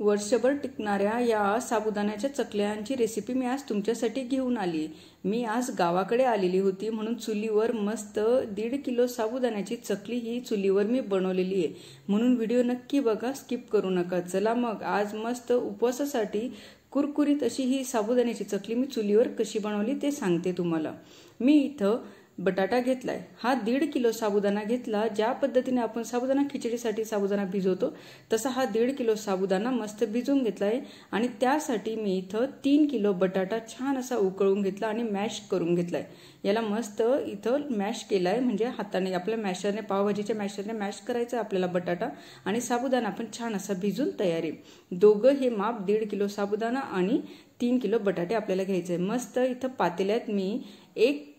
वर्षभर टिकणाऱ्या या साबुदाण्याच्या चकल्यांची रेसिपी मी आज तुमच्यासाठी घेऊन आली. मी आज गावाकडे आलेली होती म्हणून चुलीवर मस्त दीड किलो साबुदाण्याची चकली ही चुलीवर मी बनवलेली आहे. म्हणून व्हिडिओ नक्की बघा स्किप करू नका. चला मग आज मस्त उपवासासाठी कुरकुरीत अशी ही साबुदाण्याची चकली मी चुलीवर कशी बनवली ते सांगते तुम्हाला. मी इथं बटाटा घेतलाय. हा दीड किलो साबुदाणा घेतला. ज्या पद्धतीने आपण साबुदाणा खिचडीसाठी साबुदाणा भिजवतो तसा हा दीड किलो साबुदाणा मस्त भिजवून घेतलाय. आणि त्यासाठी मी इथं तीन किलो बटाटा छान असा उकळून घेतला आणि मॅश करून घेतलाय. याला मस्त इथं मॅश केलाय म्हणजे हाताने आपल्या मॅशरने पावभाजीच्या मॅशरने मॅश करायचं आपल्याला बटाटा आणि साबुदाणा पण छान असा भिजून तयारी दोघं हे माप दीड किलो साबुदाणा आणि तीन किलो बटाटे आपल्याला घ्यायचे मस्त इथं पातेल्यात मी एक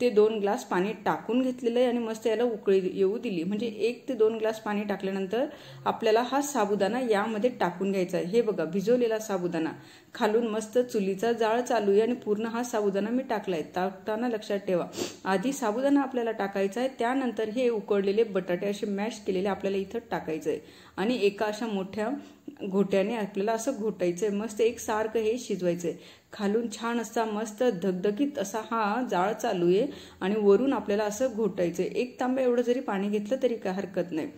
ते दोन ग्लास पाणी टाकून घेतलेलं आहे आणि मस्त याला उकळी येऊ दिली. म्हणजे एक ते दोन ग्लास पाणी टाकल्यानंतर आपल्याला हा साबुदाणा यामध्ये टाकून घ्यायचा आहे. हे बघा भिजवलेला साबुदाणा. खालून मस्त चुलीचा जाळ चालू आहे आणि पूर्ण हा साबुदाणा मी टाकलाय. टाकताना लक्षात ठेवा. आधी साबुदाणा आपल्याला टाकायचा आहे त्यानंतर हे उकडलेले बटाटे असे मॅश केलेले आपल्याला इथं टाकायचं आहे. आणि एका अशा मोठ्या घोट्याने आपल्याला असं घोटायचं आहे. मस्त एक सारखं हे शिजवायचं आहे. खालून छान असा मस्त धगधगीत असा हा जाळ चालू आहे आणि वरून आपल्याला असं घोटायचं आहे एक तांबा एवढं जरी पाणी घेतलं तरी काय हरकत नाही.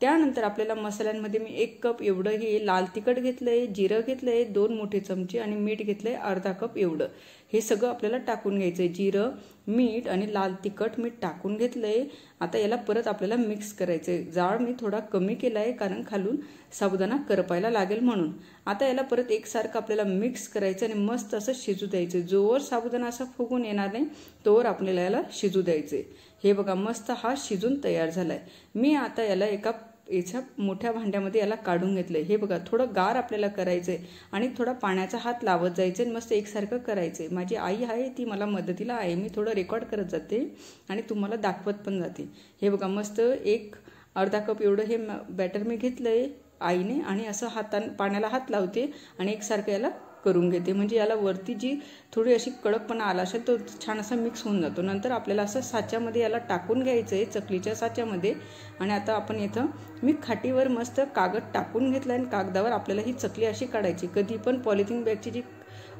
त्यानंतर आपल्याला मसाल्यांमध्ये मी एक कप एवढं हे लाल तिखट घेतलंय जिरं घेतलंय दोन मोठे चमचे आणि मीठ घेतलंय अर्धा कप एवढं. हे सगळं आपल्याला टाकून घ्यायचंय. जिरं मीठ आणि लाल तिखट मीठ टाकून घेतलंय. आता याला परत आपल्याला मिक्स करायचंय. जाळ मी थोडा कमी केलाय कारण खालून साबुदाणा करपायला लागेल म्हणून. आता याला परत एकसारखं आपल्याला मिक्स करायचं आणि मस्त असं शिजू द्यायचं. जोवर साबुदाणा असा फुगून येणार नाही तोवर आपल्याला याला शिजू द्यायचे हे बघा मस्त हा शिजून तयार झालाय. मी आता याला एका याच्या मोठ्या भांड्यामध्ये याला काढून घेतलंय. हे बघा थोडं गार आपल्याला करायचंय आणि थोडा पाण्याचा हात लावत जायचंय मस्त एकसारखं करायचंय. माझी आई आहे ती मला मदतीला आहे. मी थोडं रेकॉर्ड करत जाते आणि तुम्हाला दाखवत पण जाते. हे बघा मस्त एक अर्धा कप एवढं हे बॅटर मी घेतलंय. आईने आणि असं हातान पाण्याला हात लावते आणि एकसारखं याला करून घेते. म्हणजे याला वरती जी थोडी अशी कडकपणा आला असेल तो छान असा मिक्स होऊन जातो. नंतर आपल्याला असं साच्यामध्ये याला टाकून घ्यायचं आहे चकलीच्या साच्यामध्ये. आणि आता आपण इथं मी खाटीवर मस्त कागद टाकून घेतला आणि कागदावर आपल्याला ही चकली अशी काढायची. कधी पण पॉलिथिन बॅगची जी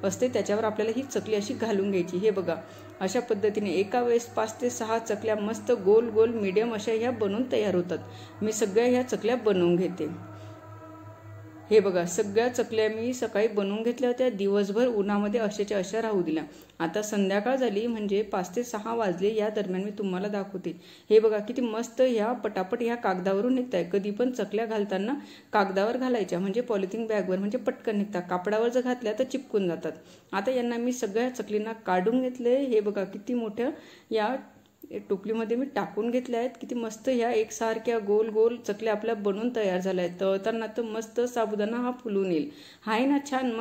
असते त्याच्यावर आपल्याला ही चकली अशी घालून घ्यायची. हे बघा अशा पद्धतीने एका वेळेस पाच ते सहा चकल्या मस्त गोल गोल मिडियम अशा ह्या बनवून तयार होतात. मी सगळ्या ह्या चकल्या बनवून घेते. हे बघा सगळ्या चकल्या मी सकाळी बनवून घेतल्या होत्या. दिवसभर उन्हामध्ये अशाच्या अशा राहू दिल्या. आता संध्याकाळ झाली म्हणजे पाच ते सहा वाजले या दरम्यान मी तुम्हाला दाखवते. हे बघा किती मस्त ह्या पटापट ह्या कागदावरून निघताय. कधी पण चकल्या घालताना कागदावर घालायच्या म्हणजे पॉलिथिन बॅगवर म्हणजे पटकन निघतात कापडावर जर घातल्या तर चिपकून जातात. आता यांना मी सगळ्या चकलींना काढून घेतले हे बघा किती मोठ्या या टोपलीमध्ये मी टाकून घेतल्या आहेत. किती मस्त ह्या एकसारख्या गोल गोल चकल्या आपल्या बनवून तयार झाल्या आहेत. तळताना तर मस्त साबुदाणा हा फुलून येईल. हाय ना छान मस्त